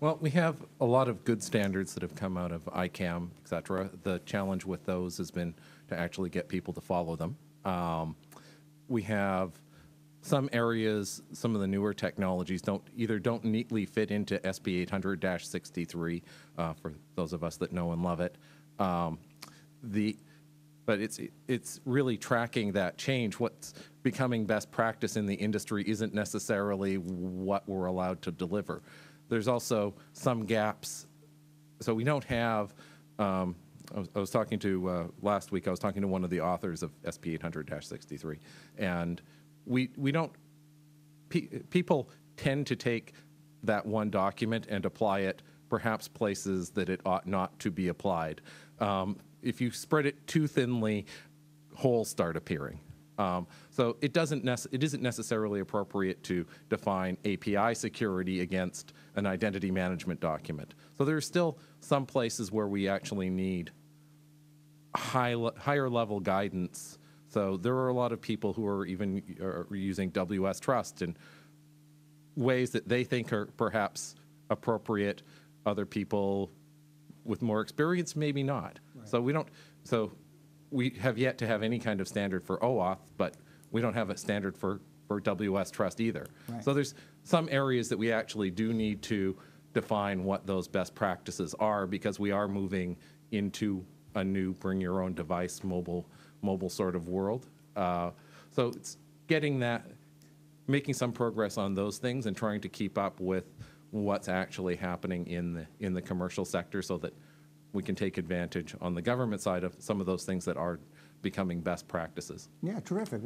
Well, we have a lot of good standards that have come out of ICAM, et cetera. The challenge with those has been to actually get people to follow them. Um, we have some areas, some of the newer technologies don't either don't neatly fit into SP 800-63 uh, for those of us that know and love it. Um, the but it's it's really tracking that change. What's becoming best practice in the industry isn't necessarily what we're allowed to deliver. There's also some gaps, so we don't have. Um, I, was, I was talking to uh, last week. I was talking to one of the authors of SP 800-63, and we we don't. Pe- people tend to take that one document and apply it perhaps places that it ought not to be applied. Um, if you spread it too thinly, holes start appearing. Um, so it doesn't it isn't necessarily appropriate to define API security against an identity management document. So there's still some places where we actually need high le- higher level guidance. So there are a lot of people who are even are using WS Trust in ways that they think are perhaps appropriate. Other people with more experience, maybe not. So we don't. So we have yet to have any kind of standard for OAuth, but we don't have a standard for for WS Trust either. Right. So there's some areas that we actually do need to define what those best practices are because we are moving into a new bring your own device mobile mobile sort of world. Uh, so it's getting that making some progress on those things and trying to keep up with what's actually happening in the in the commercial sector so that we can take advantage on the government side of some of those things that are becoming best practices. Yeah, terrific.